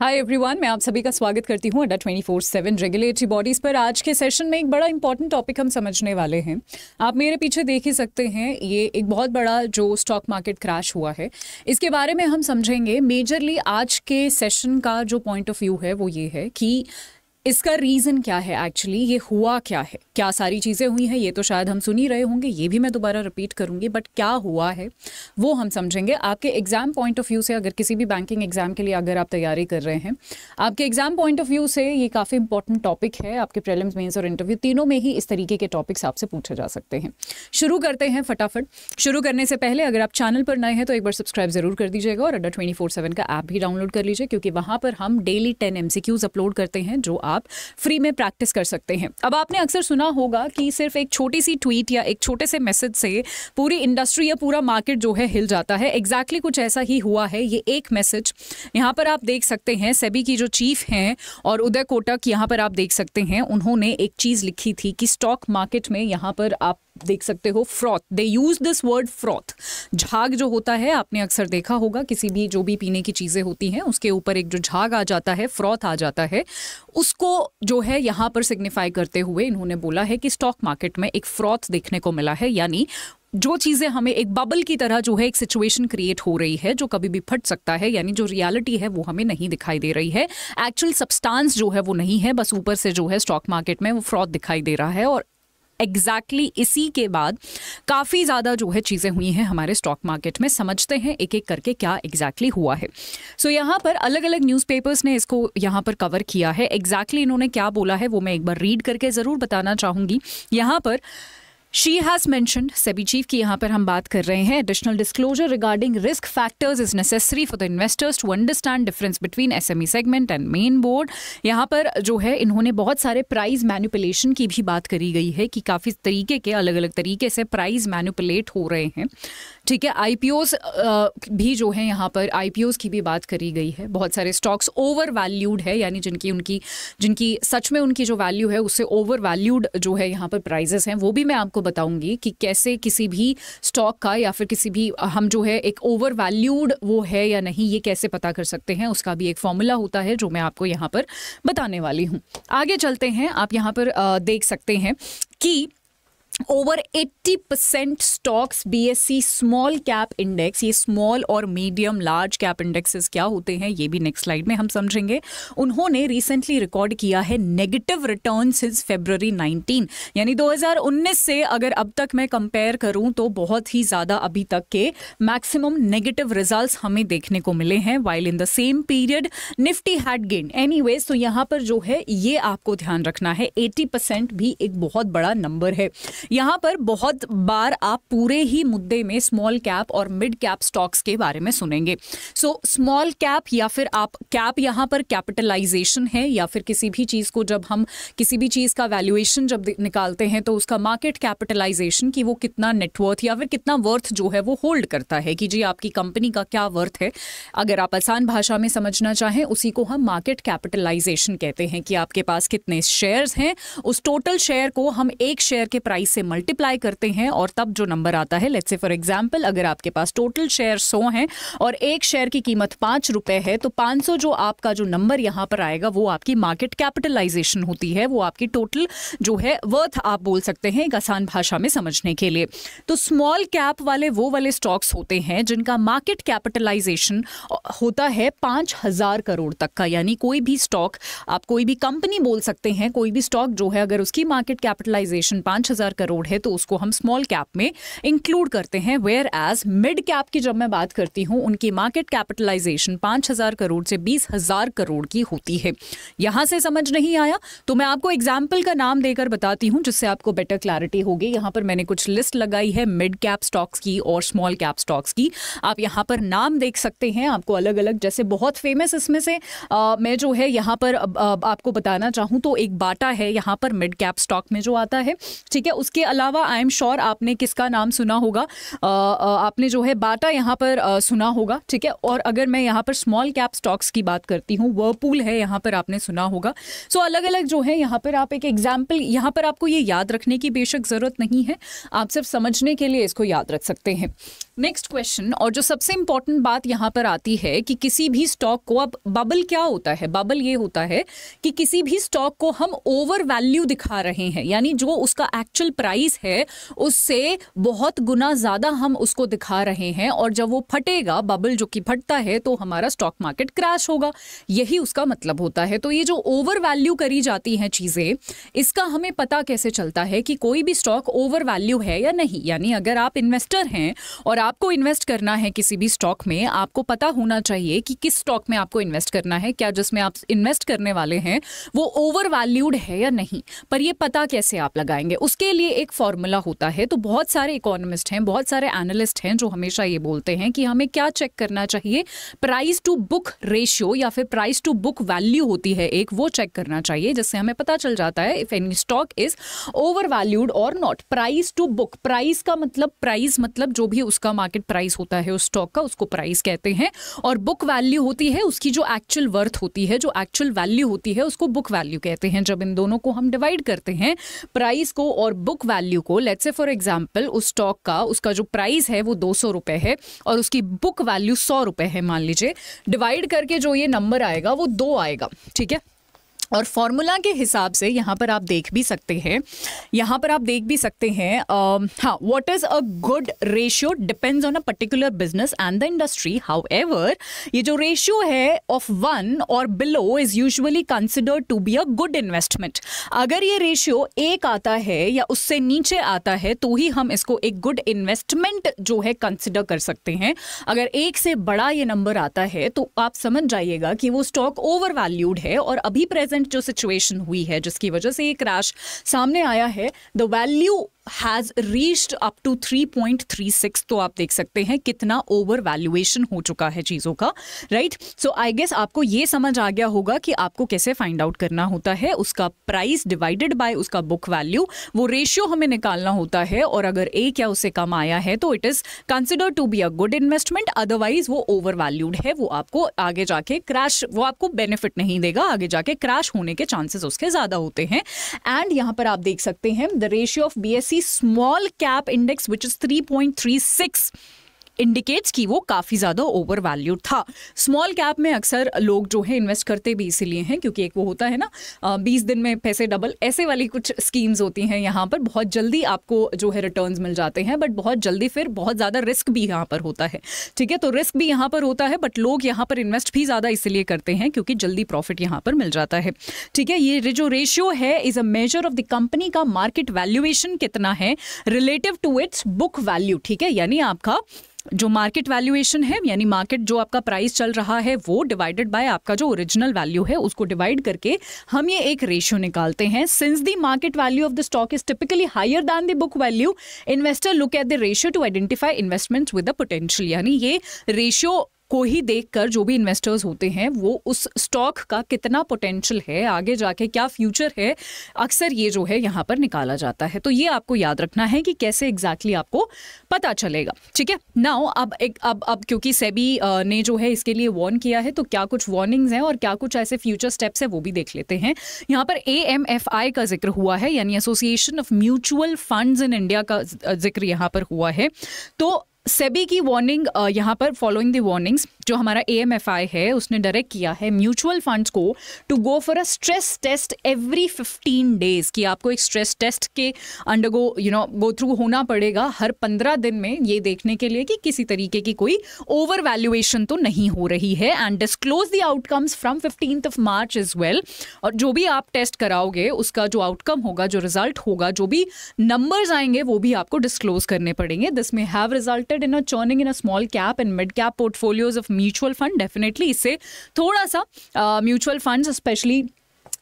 Hi everyone मैं आप सभी का स्वागत करती हूँ Adda twenty four seven regulatory bodies पर। आज के सेशन में एक बड़ा इंपॉर्टेंट टॉपिक हम समझने वाले हैं। आप मेरे पीछे देख ही सकते हैं, ये एक बहुत बड़ा जो स्टॉक मार्केट क्रैश हुआ है। इसके बारे में हम समझेंगे। मेजरली आज के सेशन का जो पॉइंट ऑफ़ व्यू है, वो ये है कि इसका रीज़न क्या है एक्चुअली ये हुआ क्या है? क्या सारी चीज़ें हुई हैं? ये तो शायद हम सुन ही रहे होंगे, ये भी मैं दोबारा रिपीट करूँगी बट क्या हुआ है? वो हम समझेंगे। आपके एग्ज़ाम पॉइंट ऑफ़ व्यू से अगर किसी भी बैंकिंग एग्ज़ाम के लिए अगर आप तैयारी कर रहे हैं, आपके एग्ज़ाम पॉइंट ऑफ़ व्यू से ये काफ़ी इंपॉर्टेंट टॉपिक है। आपके प्रेलम्स मेन्स और इंटरव्यू तीनों में ही इस तरीके के टॉपिक्स आपसे पूछे जा सकते हैं। शुरू करते हैं फटाफट। शुरू करने से पहले अगर आप चैनल पर नए हैं तो एक बार सब्सक्राइब ज़रूर कर दीजिएगा और अड्डा ट्वेंटी का ऐप भी डाउनलोड कर लीजिए, क्योंकि वहाँ पर हम डेली टेन एम अपलोड करते हैं, जो आप फ्री में प्रैक्टिस कर सकते हैं। अब आपने अक्सर सुना होगा कि सिर्फ़ एक छोटी सी ट्वीट या एक छोटे से मैसेज से पूरी इंडस्ट्री या पूरा मार्केट जो है हिल जाता है। एग्जैक्टली exactly कुछ ऐसा ही हुआ है। ये एक मैसेज यहाँ पर आप देख सकते हैं। सेबी की जो चीफ हैं और उदय कोटक यहाँ पर आप देख सकते हैं। उन्होंने एक चीज़ लिखी थी कि स्टॉक मार्केट में यहाँ पर आप देख सकते हो froth they use this word froth झाग जो होता है, आपने अक्सर देखा होगा, किसी भी जो भी पीने की चीज़ें होती हैं, उसके ऊपर एक जो झाग आ जाता है फ्रॉथ आ जाता है। उसको जो है यहाँ पर सिग्निफाई करते हुए इन्होंने बोला है कि स्टॉक मार्केट में एक फ्रॉथ देखने को मिला है, यानी जो चीज़ें हमें एक बबल की तरह जो है एक सिचुएशन क्रिएट हो रही है, जो कभी भी फट सकता है, यानी जो रियलिटी है वो हमें नहीं दिखाई दे रही है। एक्चुअल सब्सटेंस जो है वो नहीं है, बस ऊपर से जो है स्टॉक मार्केट में वो फ्रॉड दिखाई दे रहा है और एग्जैक्टली exactly इसी के बाद काफ़ी ज़्यादा जो है चीज़ें हुई हैं हमारे स्टॉक मार्केट में। समझते हैं एक एक करके क्या एग्जैक्टली exactly हुआ है। सो so, यहाँ पर अलग अलग न्यूज़पेपर्स ने इसको यहाँ पर कवर किया है। एग्जैक्टली exactly इन्होंने क्या बोला है वो मैं एक बार रीड करके ज़रूर बताना चाहूँगी। यहाँ पर she has mention SEBI chief की यहाँ पर हम बात कर रहे हैं। Additional disclosure regarding risk factors is necessary for the investors to understand difference between S M E segment and main board यहाँ पर जो है, इन्होंने बहुत सारे प्राइज मैन्युपुलेशन की भी बात करी गई है कि काफ़ी तरीके के अलग अलग तरीके से प्राइज मैन्युपुलेट हो रहे हैं। ठीक है आईपीओस भी जो है यहाँ पर आईपीओस की भी बात करी गई है। बहुत सारे स्टॉक्स ओवर वैल्यूड है, यानी जिनकी, उनकी, जिनकी, सच में उनकी जो वैल्यू है, उससे ओवर वैल्यूड जो है यहाँ पर प्राइजेस हैं, वो भी मैं आपको बताऊँगी कि कैसे किसी भी स्टॉक का या फिर किसी भी, हम जो है एक ओवर वैल्यूड वो है या नहीं, ये कैसे पता कर सकते हैं, उसका भी एक फॉर्मूला होता है जो मैं आपको यहाँ पर बताने वाली हूँ। आगे चलते हैं, आप यहाँ पर देख सकते हैं कि over 80 percent stocks BSE small cap index ये स्मॉल और मीडियम लार्ज कैप इंडेक्सेस क्या होते हैं, ये भी नेक्स्ट स्लाइड में हम समझेंगे। उन्होंने रिसेंटली रिकॉर्ड किया है नेगेटिव रिटर्न सिंस फेब्रवरी 19 यानी 2019 से अगर अब तक मैं कंपेयर करूँ तो बहुत ही ज़्यादा अभी तक के मैक्सिमम नेगेटिव रिज़ल्ट हमें देखने को मिले हैं। While in the same period Nifty had gain any तो यहाँ पर जो है, ये आपको ध्यान रखना है। एटी भी एक बहुत बड़ा नंबर है। यहाँ पर बहुत बार आप पूरे ही मुद्दे में स्मॉल कैप और मिड कैप स्टॉक्स के बारे में सुनेंगे। सो स्मॉल कैप या फिर आप कैप यहाँ पर कैपिटलाइजेशन है या फिर किसी भी चीज़ को जब हम, किसी भी चीज़ का वैल्यूएशन जब निकालते हैं तो उसका मार्केट कैपिटलाइजेशन की वो कितना नेटवर्थ या फिर कितना वर्थ जो है वो होल्ड करता है कि जी आपकी कंपनी का क्या वर्थ है। अगर आप आसान भाषा में समझना चाहें, उसी को हम मार्केट कैपिटलाइजेशन कहते हैं कि आपके पास कितने शेयर्स हैं। उस टोटल शेयर को हम एक शेयर के प्राइस से मल्टीप्लाई करते हैं और तब जो नंबर आता है लेट्स से फॉर एग्ज़ाम्पल अगर आपके पास टोटल शेयर सौ हैं और एक शेयर की कीमत पाँच रुपए है तो पाँच सौ जो आपका जो नंबर यहाँ पर आएगा, वो आपकी मार्केट कैपिटलाइजेशन होती है, वो आपकी टोटल जो है वर्थ आप बोल सकते हैं एक आसान भाषा में समझने के लिए। तो स्मॉल कैप वाले, वो वाले स्टॉक्स होते हैं जिनका मार्केट कैपिटलाइजेशन होता है पाँच हज़ार करोड़ तक का, यानी कोई भी स्टॉक आप कोई भी कंपनी बोल सकते हैं, कोई भी स्टॉक जो है, अगर उसकी मार्केट कैपिटलाइजेशन पाँच हज़ार करोड़ है तो उसको हम स्मॉल कैप में इंक्लूड करते हैं। वेयर एज मिड कैप की जब मैं बात करती हूँ उनकी मार्केट कैपिटलाइजेशन पाँच हज़ार करोड़ से बीस हज़ार करोड़ की होती है। यहाँ से समझ नहीं आया तो मैं आपको एग्ज़ाम्पल का नाम देकर बताती हूँ जिससे आपको बेटर क्लैरिटी होगी। यहाँ पर मैंने कुछ लिस्ट लगाई है मिड कैप स्टॉक्स की और स्मॉल कैप स्टॉक्स की। आप यहाँ पर नाम देख सकते हैं आपको अलग अलग जैसे बहुत फ़ेमस इसमें से आ, मैं जो है यहाँ पर आ, आपको बताना चाहूँ तो एक बाटा है यहाँ पर मिड कैप स्टॉक में जो आता है। ठीक है उस उसके अलावा आई एम श्योर आपने किसका नाम सुना होगा? आपने जो है बाटा यहाँ पर सुना होगा, ठीक है? और अगर मैं यहाँ पर स्मॉल कैप स्टॉक्स की बात करती हूँ वर्पूल है यहाँ पर आपने सुना होगा। सो अलग अलग जो है यहाँ पर आप एक एग्ज़ाम्पल यहाँ पर आपको ये याद रखने की बेशक ज़रूरत नहीं है। आप सिर्फ़ समझने के लिए इसको याद रख सकते हैं। नेक्स्ट क्वेश्चन और जो सबसे इंपॉर्टेंट बात यहाँ पर आती है कि किसी भी स्टॉक को, अब बबल क्या होता है? बबल ये होता है कि किसी भी स्टॉक को हम ओवर वैल्यू दिखा रहे हैं, यानी जो उसका एक्चुअल प्राइस है, उससे बहुत गुना ज़्यादा हम उसको दिखा रहे हैं और जब वो फटेगा बबल जो कि फटता है तो हमारा स्टॉक मार्केट क्रैश होगा। यही उसका मतलब होता है। तो ये जो ओवर वैल्यू करी जाती हैं चीज़ें, इसका हमें पता कैसे चलता है कि कोई भी स्टॉक ओवर वैल्यू है या नहीं? यानी अगर आप इन्वेस्टर हैं और आपको इन्वेस्ट करना है किसी भी स्टॉक में, आपको पता होना चाहिए कि किस स्टॉक में आपको इन्वेस्ट करना है, क्या जिसमें आप इन्वेस्ट करने वाले हैं, वो ओवर वैल्यूड है या नहीं? पर ये पता कैसे आप लगाएँगे? उसके लिए एक फॉर्मूला होता है तो बहुत सारे इकोनॉमिस्ट हैं, बहुत सारे एनालिस्ट हैं जो हमेशा ये बोलते हैं कि हमें क्या चेक करना चाहिए? प्राइस टू बुक रेशियो या फिर प्राइस टू बुक वैल्यू होती है एक, वो चेक करना चाहिए, जिससे हमें पता चल जाता है if any stock is overvalued और not price to book price का मतलब प्राइस मतलब जो भी उसका मार्केट प्राइस होता है, उस स्टॉक का, उसको प्राइस कहते हैं। और बुक वैल्यू होती है, उसकी जो एक्चुअल वर्थ होती है, जो एक्चुअल वैल्यू होती है, उसको बुक वैल्यू कहते हैं। जब इन दोनों को हम डिवाइड करते हैं प्राइस को और बुक वैल्यू को लेट्स से फॉर एग्जांपल उस स्टॉक का, उसका जो प्राइस है वो दो सौ रुपए है और उसकी बुक वैल्यू सौ रुपए है, मान लीजिए डिवाइड करके जो ये नंबर आएगा वो दो आएगा, ठीक है? और फॉर्मूला के हिसाब से यहाँ पर आप देख भी सकते हैं। यहाँ पर आप देख भी सकते हैं हाँ what is a good ratio depends on a particular business and the industry however ये जो रेशियो है ऑफ़ वन और below is usually considered to be a good investment अगर ये रेशियो एक आता है या उससे नीचे आता है तो ही हम इसको एक गुड इन्वेस्टमेंट जो है कंसिडर कर सकते हैं। अगर एक से बड़ा ये नंबर आता है तो आप समझ जाइएगा कि वो स्टॉक ओवर वैल्यूड है और अभी प्रेजेंट रिसेंट जो सिचुएशन हुई है, जिसकी वजह से ये क्रैश सामने आया है। The value has reached up to 3.36 तो आप देख सकते हैं कितना ओवर वैल्यूएशन हो चुका है चीज़ों का राइट सो आई गेस आपको ये समझ आ गया होगा कि आपको कैसे फाइंड आउट करना होता है, उसका प्राइस डिवाइडेड बाय उसका बुक वैल्यू वो रेशियो हमें निकालना होता है, और अगर एक या उससे कम आया है तो it is consider to be a good investment otherwise वो ओवर वैल्यूड है, वो आपको आगे जाके क्रैश वो आपको बेनिफिट नहीं देगा, आगे जाके क्रैश होने के चांसेस उसके ज़्यादा होते हैं। एंड यहाँ पर आप देख सकते हैं the ratio of B small cap index which is 3.36 indicates कि वो काफ़ी ज़्यादा ओवर वैल्यूड था। स्मॉल कैप में अक्सर लोग जो है इन्वेस्ट करते भी इसीलिए हैं, क्योंकि एक वो होता है ना बीस दिन में पैसे डबल ऐसे वाली कुछ स्कीम्स होती हैं यहाँ पर। बहुत जल्दी आपको जो है रिटर्न्स मिल जाते हैं बट बहुत जल्दी फिर बहुत ज़्यादा रिस्क भी यहाँ पर होता है। ठीक है तो रिस्क भी यहाँ पर होता है बट लोग यहाँ पर इन्वेस्ट भी ज़्यादा इसलिए करते हैं, क्योंकि जल्दी प्रॉफिट यहाँ पर मिल जाता है। ठीक है, ये जो रेशियो है is a measure of the company का मार्केट वैल्यूएशन कितना है relative to its book value ठीक है? यानी आपका जो मार्केट वैल्यूएशन है, यानी मार्केट जो आपका प्राइस चल रहा है, वो डिवाइडेड बाय आपका जो ओरिजिनल वैल्यू है, उसको डिवाइड करके हम ये एक रेशियो निकालते हैं। Since the market value of the stock is typically higher than the book value investor look at the ratio to identify investment with the potential यानी ये रेशियो को ही देखकर जो भी इन्वेस्टर्स होते हैं, वो उस स्टॉक का कितना पोटेंशियल है, आगे जाके क्या फ्यूचर है, अक्सर ये जो है यहाँ पर निकाला जाता है। तो ये आपको याद रखना है कि कैसे एग्जैक्टली exactly आपको पता चलेगा। ठीक है? नाउ अब एक, अब अब क्योंकि सेबी ने जो है इसके लिए वार्न किया है तो क्या कुछ वार्निंग्स हैं और क्या कुछ ऐसे फ्यूचर स्टेप्स हैं, वो भी देख लेते हैं। यहाँ पर आई का ज़िक्र हुआ है, यानी association of mutual funds in India का ज़िक्र यहाँ पर हुआ है। तो सेबी की वार्निंग यहाँ पर फॉलोइंग द वार्निंग्स जो हमारा ए है, उसने डायरेक्ट किया है म्यूचुअल फंड्स को to go for a stress test every fifteen days कि आपको एक स्ट्रेस टेस्ट के undergo you know go through होना पड़ेगा हर पंद्रह दिन में ये देखने के लिए कि किसी तरीके की कोई ओवर वैल्यूएशन तो नहीं हो रही है and disclose the outcomes from fifteen of March as well और जो भी आप टेस्ट कराओगे, उसका जो आउटकम होगा, जो रिज़ल्ट होगा, जो भी नंबर्स आएँगे, वो भी आपको डिस्क्लोज करने पड़ेंगे। This may have resulted in a churning in a small cap and mid cap portfolios of mutual fund definitely इससे थोड़ा सा mutual funds specially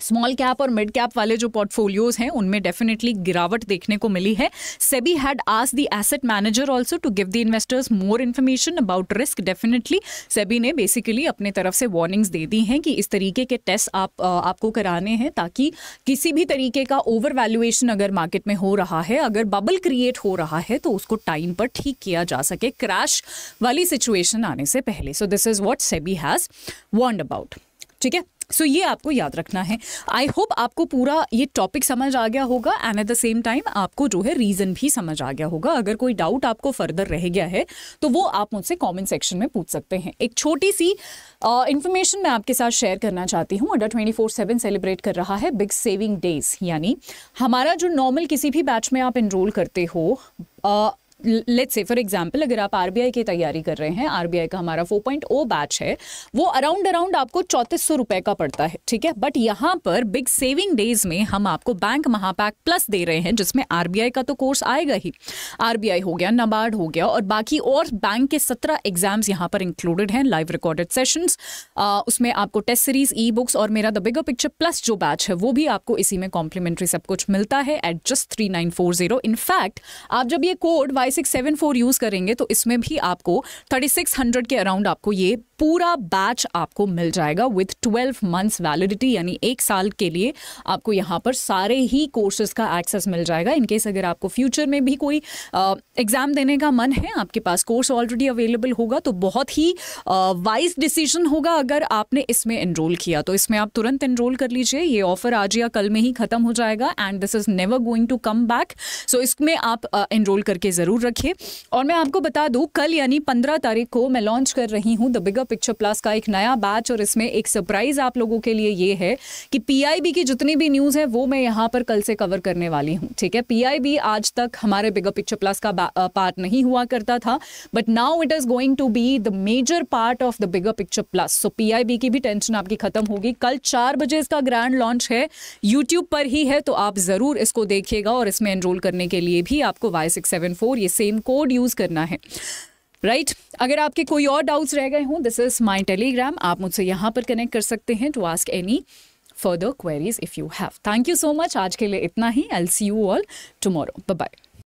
small cap और मिड कैप वाले जो पोर्टफोलियोज हैं, उनमें डेफिनेटली गिरावट देखने को मिली है। SEBI had us the asset manager also to give the investors more information about risk. Definitely SEBI ने बेसिकली अपने तरफ़ से वार्निंग्स दे दी हैं कि इस तरीके के टेस्ट आप आपको कराने हैं ताकि किसी भी तरीके का ओवर वैल्यूएशन अगर मार्केट में हो रहा है, अगर बबल क्रिएट हो रहा है तो उसको टाइम पर ठीक किया जा सके। क्रैश वाली सिचुएशन आने से पहले। So this is what SEBI has warned about. ठीक है? सो so, ये आपको याद रखना है। आई होप आपको पूरा ये टॉपिक समझ आ गया होगा and at the same time आपको जो है रीजन भी समझ आ गया होगा। अगर कोई डाउट आपको फर्दर रह गया है तो वो आप मुझसे कमेंट सेक्शन में पूछ सकते हैं। एक छोटी सी इन्फॉर्मेशन मैं आपके साथ शेयर करना चाहती हूँ। Under twenty four seven celebrate कर रहा है बिग सेविंग डेज़ यानी हमारा जो नॉर्मल किसी भी बैच में आप इनरोल करते हो uh, let's say for example अगर आप आरबीआई की तैयारी कर रहे हैं आरबीआई का हमारा 4.0 बैच है, वो अराउंड अराउंड आपको चौंतीस सौ रुपए का पड़ता है, ठीक है? बट यहाँ पर बिग सेविंग डेज़ में हम आपको बैंक महापैक प्लस दे रहे हैं, जिसमें आरबीआई का तो कोर्स आएगा ही। आरबीआई हो गया नबार्ड हो गया, और बाकी और बैंक के सत्रह एग्ज़ाम्स यहाँ पर इंक्लूडेड हैं लाइव रिकॉर्डेड सेशंस उसमें आपको टेस्ट सीरीज़ ई बुक्स और मेरा द बिगर पिक्चर प्लस जो बैच है, वो भी आपको इसी में कॉम्प्लीमेंट्री सब कुछ मिलता है at just three nine four zero in fact आप जब ये code Y six seven four use करेंगे तो इसमें भी आपको थर्टी सिक्स हंड्रेड के अराउंड आपको ये पूरा बैच आपको मिल जाएगा विथ ट्वेल्व मंथ्स वैलिडिटी यानी एक साल के लिए आपको यहाँ पर सारे ही कोर्सेज का एक्सेस मिल जाएगा। इनकेस अगर आपको फ्यूचर में भी कोई एग्ज़ाम देने का मन है, आपके पास कोर्स ऑलरेडी अवेलेबल होगा तो बहुत ही वाइज डिसीज़न होगा अगर आपने इसमें एनरोल किया। तो इसमें आप तुरंत एनरोल कर लीजिए, ये ऑफ़र आज या कल में ही खत्म हो जाएगा and this is never going to come back so इसमें आप एनरोल करके ज़रूर रखिए और मैं आपको बता दूँ, कल यानी पंद्रह तारीख को मैं लॉन्च कर रही हूँ द बिगर पिक्चर प्लस का एक नया बैच और इसमें एक सरप्राइज़ आप लोगों के लिए ये है कि पीआईबी की जितनी भी न्यूज़ है, वो मैं यहाँ पर कल से कवर करने वाली हूँ, ठीक है? पीआईबी आज तक हमारे बिगर पिक्चर प्लस का पार्ट नहीं हुआ करता था but now it is going to be the major part of the bigger picture plus so PIB की भी टेंशन आपकी खत्म होगी। कल चार बजे इसका ग्रैंड लॉन्च है। यूट्यूब पर ही है तो आप ज़रूर इसको देखिएगा और इसमें एनरोल करने के लिए भी आपको वाई सिक्स सेवन फोर ये सेम कोड यूज़ करना है। Right right? अगर आपके कोई और डाउट्स रह गए हों दिस इज़ माई टेलीग्राम आप मुझसे यहाँ पर कनेक्ट कर सकते हैं to ask any further queries if you have thank you so much आज के लिए इतना ही. I'll see you all tomorrow bye